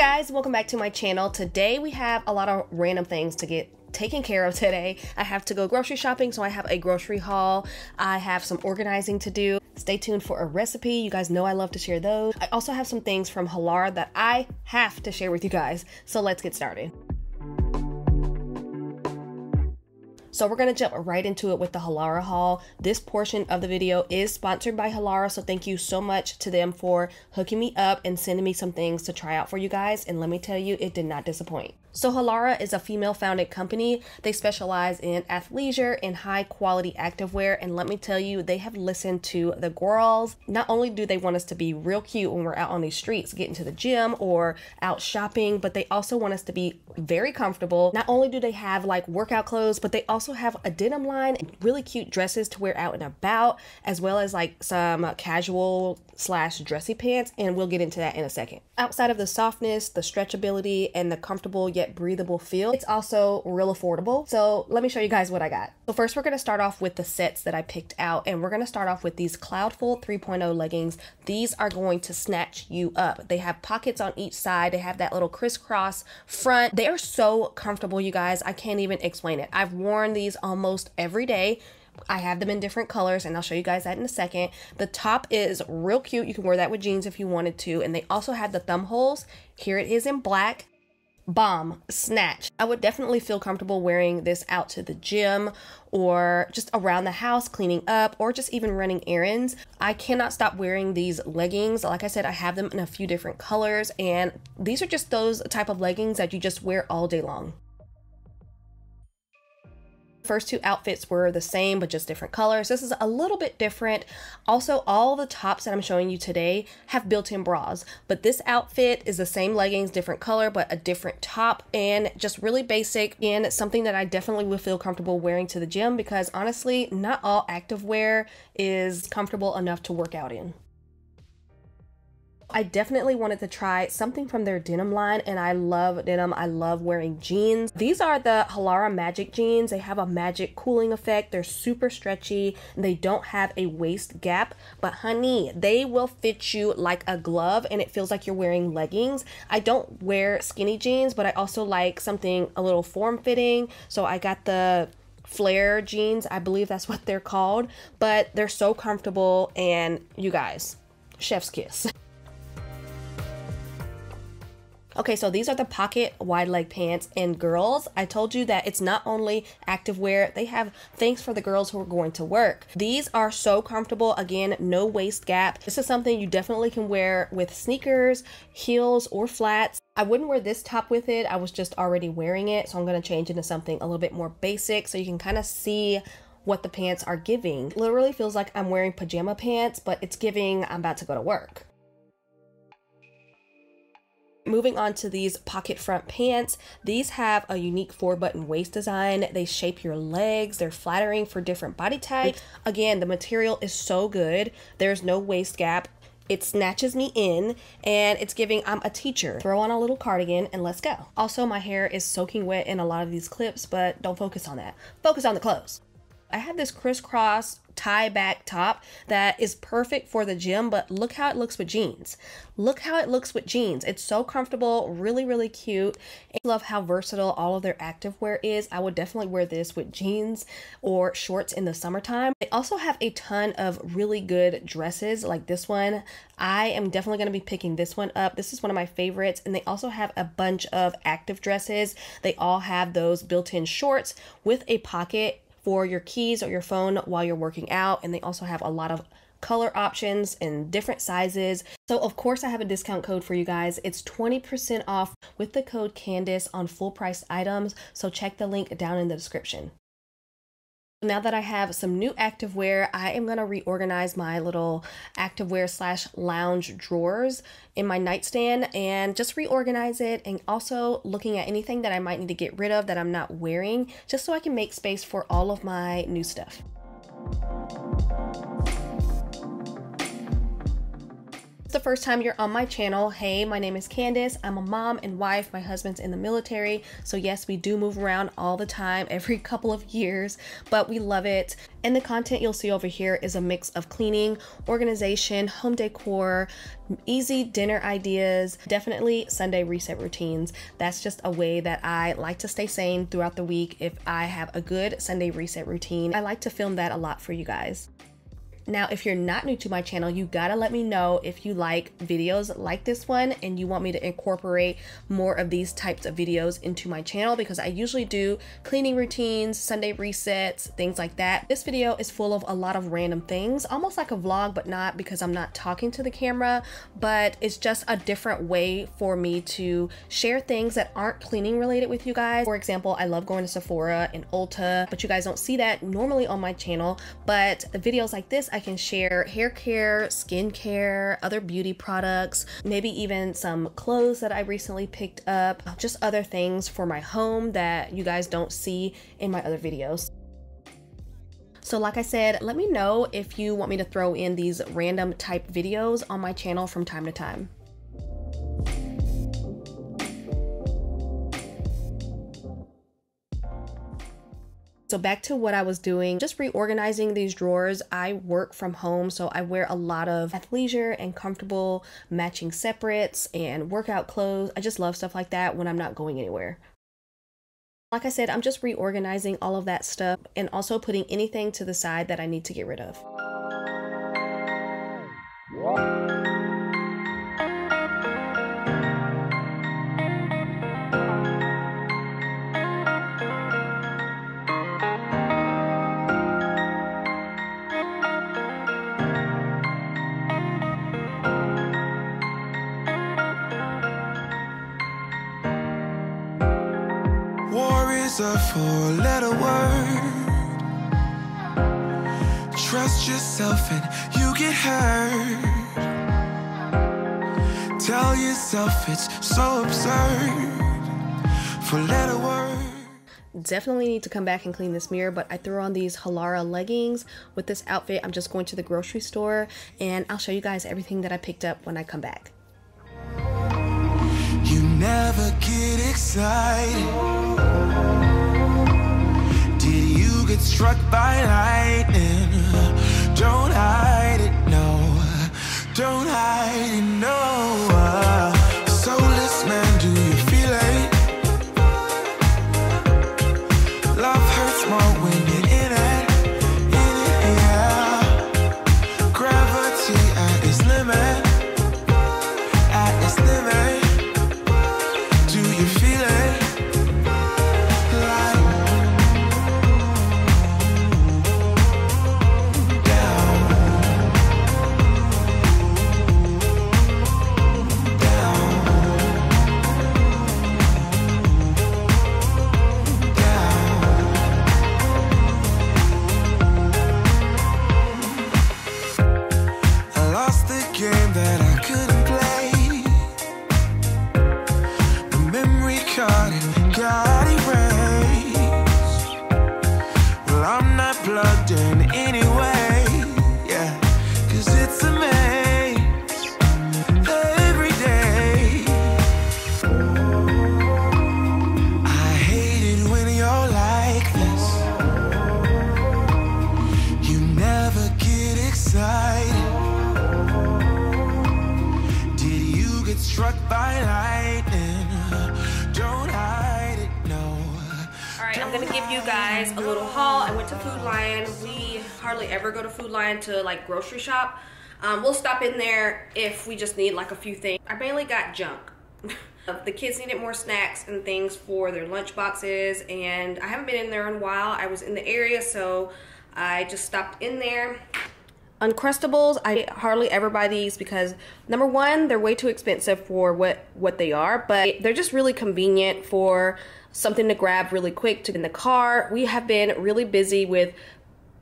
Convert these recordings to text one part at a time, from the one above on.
guys, welcome back to my channel. Today we have a lot of random things to get taken care of today. I have to go grocery shopping, so I have a grocery haul. I have some organizing to do. Stay tuned for a recipe. You guys know I love to share those. I also have some things from Halara that I have to share with you guys. So let's get started. So we're going to jump right into it with the Halara haul. This portion of the video is sponsored by Halara, so thank you so much to them for hooking me up and sending me some things to try out for you guys. And let me tell you, it did not disappoint. So Halara is a female-founded company. They specialize in athleisure and high-quality activewear, and let me tell you, they have listened to the girls. Not only do they want us to be real cute when we're out on these streets, getting to the gym or out shopping, but they also want us to be very comfortable. Not only do they have like workout clothes, but they also have a denim line really cute dresses to wear out and about, as well as like some casual slash dressy pants, and we'll get into that in a second. Outside of the softness, the stretchability, and the comfortable yet breathable feel, it's also real affordable. So let me show you guys what I got. So first we're gonna start off with the sets that I picked out, and we're gonna start off with these Cloudful 3.0 leggings. These are going to snatch you up. They have pockets on each side. They have that little crisscross front. They are so comfortable, you guys. I can't even explain it. I've worn these almost every day. I have them in different colors and I'll show you guys that in a second. The top is real cute. You can wear that with jeans if you wanted to. And they also have the thumb holes. Here it is in black. Bomb, snatch. I would definitely feel comfortable wearing this out to the gym or just around the house cleaning up or just even running errands. I cannot stop wearing these leggings. Like I said, I have them in a few different colors and these are just those type of leggings that you just wear all day long first two outfits were the same but just different colors. This is a little bit different. Also, all the tops that I'm showing you today have built-in bras, but this outfit is the same leggings, different color, but a different top and just really basic and something that I definitely would feel comfortable wearing to the gym because honestly, not all activewear is comfortable enough to work out in. I definitely wanted to try something from their denim line and I love denim. I love wearing jeans. These are the Halara Magic jeans. They have a magic cooling effect. They're super stretchy. They don't have a waist gap, but honey, they will fit you like a glove and it feels like you're wearing leggings. I don't wear skinny jeans, but I also like something a little form fitting. So I got the flare jeans. I believe that's what they're called, but they're so comfortable and you guys, chef's kiss. Okay, so these are the pocket wide leg pants and girls. I told you that it's not only activewear, they have things for the girls who are going to work. These are so comfortable. Again, no waist gap. This is something you definitely can wear with sneakers, heels, or flats. I wouldn't wear this top with it. I was just already wearing it, so I'm going to change into something a little bit more basic so you can kind of see what the pants are giving. Literally feels like I'm wearing pajama pants, but it's giving I'm about to go to work. Moving on to these pocket front pants, these have a unique four button waist design. They shape your legs, they're flattering for different body types. Again, the material is so good. There's no waist gap. It snatches me in and it's giving I'm a teacher. Throw on a little cardigan and let's go. Also, my hair is soaking wet in a lot of these clips, but don't focus on that. Focus on the clothes. I have this crisscross tie back top that is perfect for the gym, but look how it looks with jeans. Look how it looks with jeans. It's so comfortable, really, really cute. I love how versatile all of their activewear is. I would definitely wear this with jeans or shorts in the summertime. They also have a ton of really good dresses like this one. I am definitely going to be picking this one up. This is one of my favorites. And they also have a bunch of active dresses. They all have those built-in shorts with a pocket for your keys or your phone while you're working out. And they also have a lot of color options in different sizes. So of course I have a discount code for you guys. It's 20% off with the code Candis on full price items. So check the link down in the description. Now that I have some new activewear, I am going to reorganize my little activewear slash lounge drawers in my nightstand and just reorganize it and also looking at anything that I might need to get rid of that I'm not wearing just so I can make space for all of my new stuff. The first time you're on my channel, hey, my name is Candis. I'm a mom and wife. My husband's in the military. So, yes, we do move around all the time, every couple of years, but we love it. And the content you'll see over here is a mix of cleaning, organization, home decor, easy dinner ideas, definitely Sunday reset routines. That's just a way that I like to stay sane throughout the week if I have a good Sunday reset routine. I like to film that a lot for you guys. Now, if you're not new to my channel, you gotta let me know if you like videos like this one and you want me to incorporate more of these types of videos into my channel because I usually do cleaning routines, Sunday resets, things like that. This video is full of a lot of random things, almost like a vlog, but not because I'm not talking to the camera, but it's just a different way for me to share things that aren't cleaning related with you guys. For example, I love going to Sephora and Ulta, but you guys don't see that normally on my channel, but the videos like this, I I can share hair care, skincare, other beauty products, maybe even some clothes that I recently picked up, just other things for my home that you guys don't see in my other videos. So like I said, let me know if you want me to throw in these random type videos on my channel from time to time. So back to what I was doing, just reorganizing these drawers. I work from home, so I wear a lot of athleisure and comfortable matching separates and workout clothes. I just love stuff like that when I'm not going anywhere. Like I said, I'm just reorganizing all of that stuff and also putting anything to the side that I need to get rid of. A four letter word. Trust yourself and you get hurt. Tell yourself it's so absurd. Four letter word. Definitely need to come back and clean this mirror, but I threw on these Halara leggings. With this outfit, I'm just going to the grocery store and I'll show you guys everything that I picked up when I come back. You never get excited get struck by lightning. Don't hide it, no. Don't hide it, no. Do you feel it? Love hurts more when you're guys a little haul. I went to Food Lion. We hardly ever go to Food Lion to like grocery shop. Um, we'll stop in there if we just need like a few things. I mainly got junk. the kids needed more snacks and things for their lunch boxes and I haven't been in there in a while. I was in the area so I just stopped in there. Uncrustables, I hardly ever buy these because number one, they're way too expensive for what, what they are, but they're just really convenient for something to grab really quick to in the car. We have been really busy with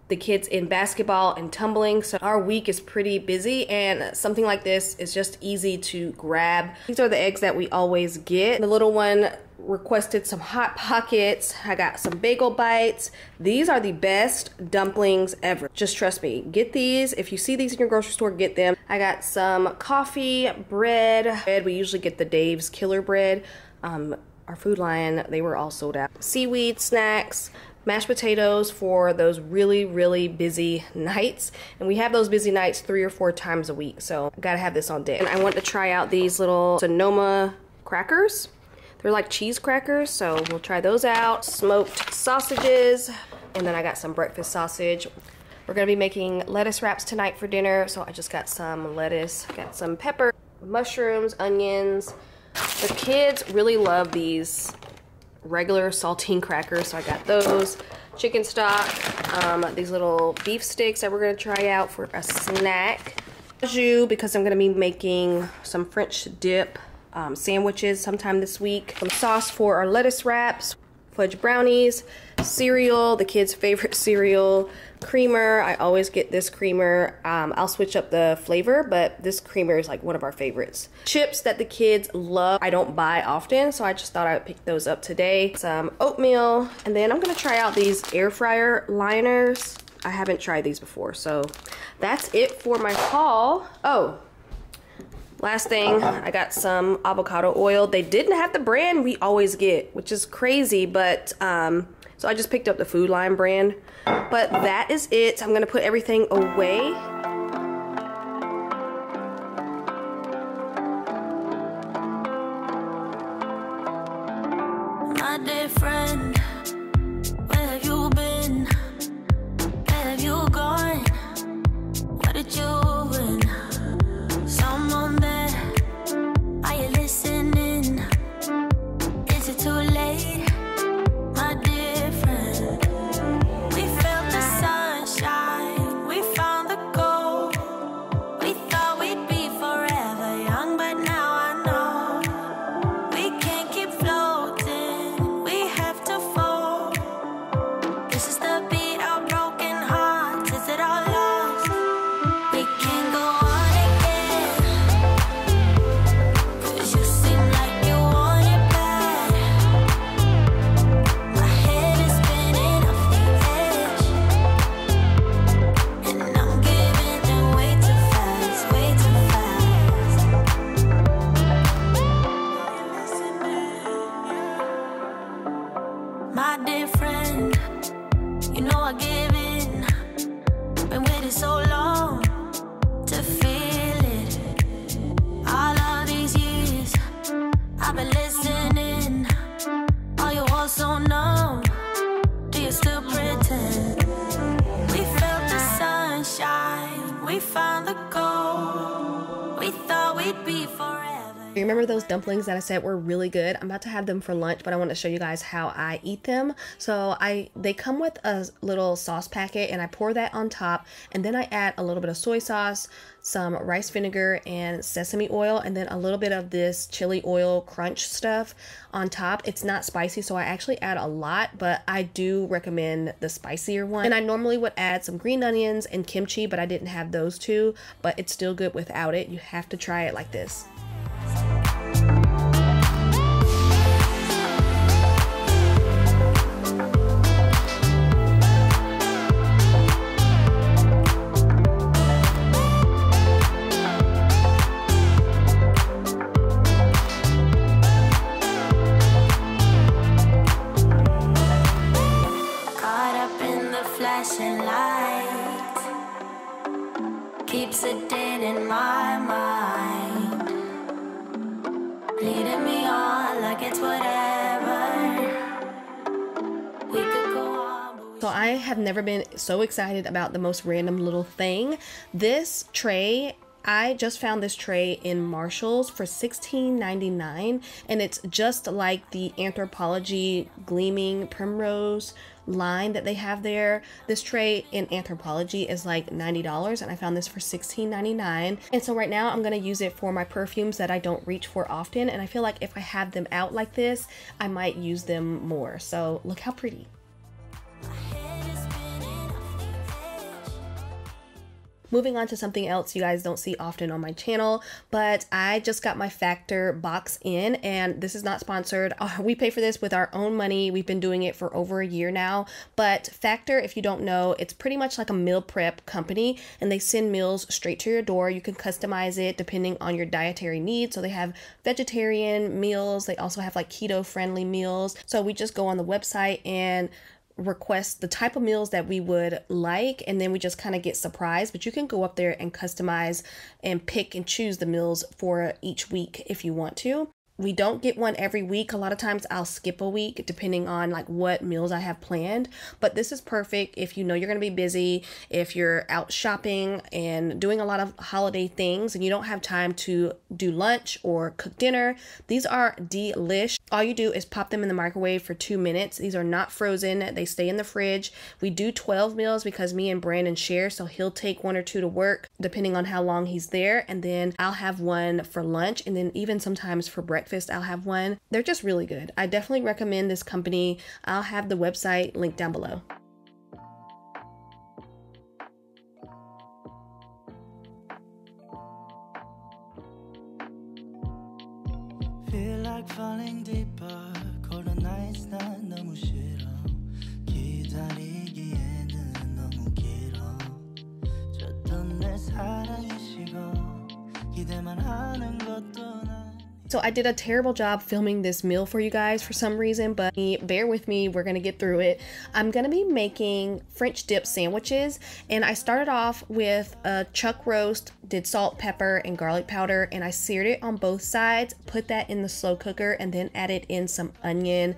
the kids in basketball and tumbling so our week is pretty busy and something like this is just easy to grab these are the eggs that we always get the little one requested some Hot Pockets. I got some Bagel Bites. These are the best dumplings ever. Just trust me. Get these. If you see these in your grocery store, get them. I got some coffee, bread. bread. We usually get the Dave's Killer Bread. Um, our Food Lion, they were all sold out. Seaweed snacks, mashed potatoes for those really, really busy nights. And we have those busy nights three or four times a week. So I gotta have this on deck. And I want to try out these little Sonoma crackers. They're like cheese crackers, so we'll try those out. Smoked sausages, and then I got some breakfast sausage. We're gonna be making lettuce wraps tonight for dinner, so I just got some lettuce, got some pepper, mushrooms, onions. The kids really love these regular saltine crackers, so I got those. Chicken stock, um, these little beef sticks that we're gonna try out for a snack. Because I'm gonna be making some French dip um, sandwiches sometime this week. Some sauce for our lettuce wraps, fudge brownies, cereal, the kids' favorite cereal, creamer. I always get this creamer. Um, I'll switch up the flavor, but this creamer is like one of our favorites. Chips that the kids love. I don't buy often, so I just thought I would pick those up today. Some oatmeal, and then I'm gonna try out these air fryer liners. I haven't tried these before, so that's it for my haul. Oh, Last thing, I got some avocado oil. They didn't have the brand we always get, which is crazy, but um, so I just picked up the Food Lion brand. But that is it. I'm gonna put everything away. Remember those dumplings that I said were really good? I'm about to have them for lunch, but I want to show you guys how I eat them. So I they come with a little sauce packet and I pour that on top and then I add a little bit of soy sauce, some rice vinegar and sesame oil and then a little bit of this chili oil crunch stuff on top. It's not spicy, so I actually add a lot, but I do recommend the spicier one. And I normally would add some green onions and kimchi, but I didn't have those two, but it's still good without it. You have to try it like this. Flashing light. Keeps it dead in my mind. Leading me on like it's whatever. We could go on So I have never been so excited about the most random little thing. This tray, I just found this tray in Marshalls for $16.99 and it's just like the Anthropologie Gleaming Primrose line that they have there. This tray in Anthropologie is like $90 and I found this for $16.99. And so right now I'm going to use it for my perfumes that I don't reach for often and I feel like if I have them out like this, I might use them more. So look how pretty. Moving on to something else you guys don't see often on my channel, but I just got my Factor box in and this is not sponsored. We pay for this with our own money. We've been doing it for over a year now, but Factor, if you don't know, it's pretty much like a meal prep company and they send meals straight to your door. You can customize it depending on your dietary needs. So they have vegetarian meals. They also have like keto friendly meals. So we just go on the website and request the type of meals that we would like and then we just kind of get surprised but you can go up there and customize and pick and choose the meals for each week if you want to we don't get one every week. A lot of times I'll skip a week depending on like what meals I have planned. But this is perfect if you know you're going to be busy, if you're out shopping and doing a lot of holiday things and you don't have time to do lunch or cook dinner. These are delish. All you do is pop them in the microwave for two minutes. These are not frozen. They stay in the fridge. We do 12 meals because me and Brandon share. So he'll take one or two to work depending on how long he's there. And then I'll have one for lunch and then even sometimes for breakfast I'll have one. They're just really good. I definitely recommend this company. I'll have the website linked down below. Feel like falling deeper. Cold nights 난 너무 싫어. 기다리기에는 너무 길어. 줬던 내 사랑이 식어. 기대만 하는 것도 나. So I did a terrible job filming this meal for you guys for some reason, but bear with me, we're gonna get through it. I'm gonna be making French dip sandwiches, and I started off with a chuck roast, did salt, pepper, and garlic powder, and I seared it on both sides, put that in the slow cooker, and then added in some onion,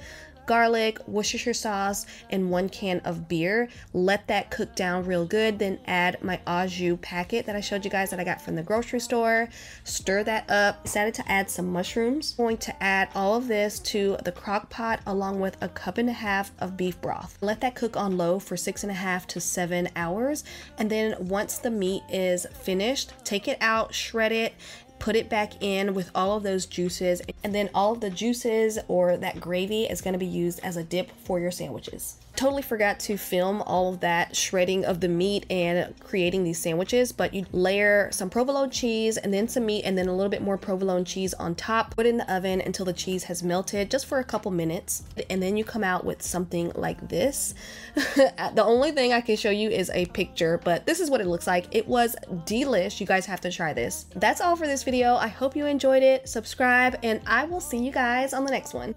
garlic, Worcestershire sauce, and one can of beer. Let that cook down real good. Then add my au jus packet that I showed you guys that I got from the grocery store. Stir that up. Decided to add some mushrooms. I'm going to add all of this to the crock pot along with a cup and a half of beef broth. Let that cook on low for six and a half to seven hours. And then once the meat is finished, take it out, shred it, put it back in with all of those juices and then all of the juices or that gravy is going to be used as a dip for your sandwiches totally forgot to film all of that shredding of the meat and creating these sandwiches, but you layer some provolone cheese and then some meat and then a little bit more provolone cheese on top. Put in the oven until the cheese has melted just for a couple minutes. And then you come out with something like this. the only thing I can show you is a picture, but this is what it looks like. It was delish. You guys have to try this. That's all for this video. I hope you enjoyed it. Subscribe and I will see you guys on the next one.